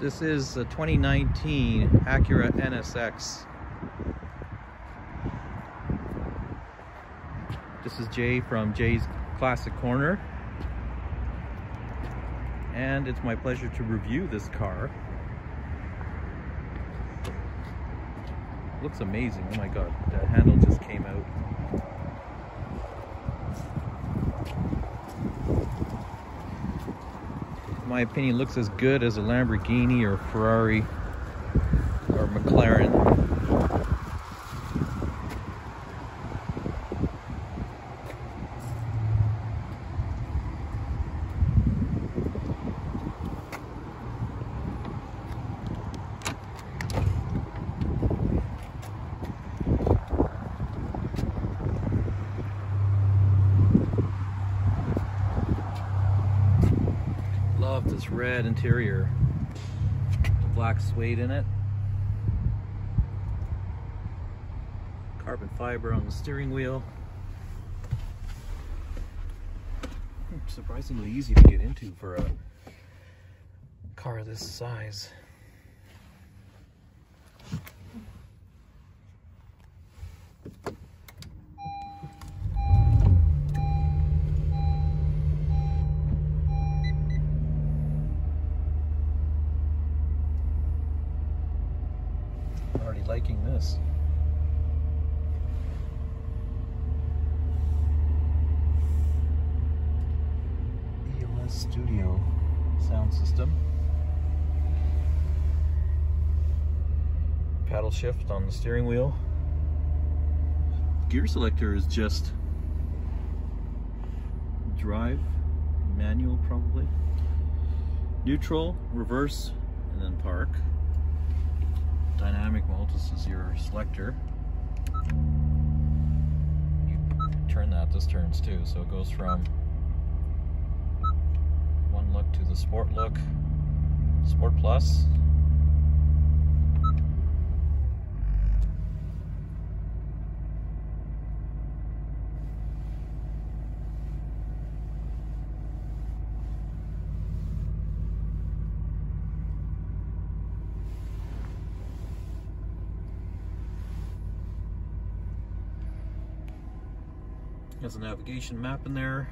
This is a 2019 Acura NSX. This is Jay from Jay's Classic Corner. And it's my pleasure to review this car. Looks amazing. Oh my god, that handle just came out. My opinion, looks as good as a Lamborghini or Ferrari or McLaren. This red interior. Black suede in it. Carbon fiber on the steering wheel. Hmm, surprisingly easy to get into for a car this size. Liking this. ELS Studio sound system. Paddle shift on the steering wheel. Gear selector is just drive, manual probably. Neutral, reverse, and then park dynamic mode, this is your selector. You turn that, this turns too, so it goes from one look to the sport look, sport plus, Has a navigation map in there.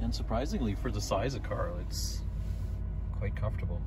And surprisingly, for the size of car, it's quite comfortable.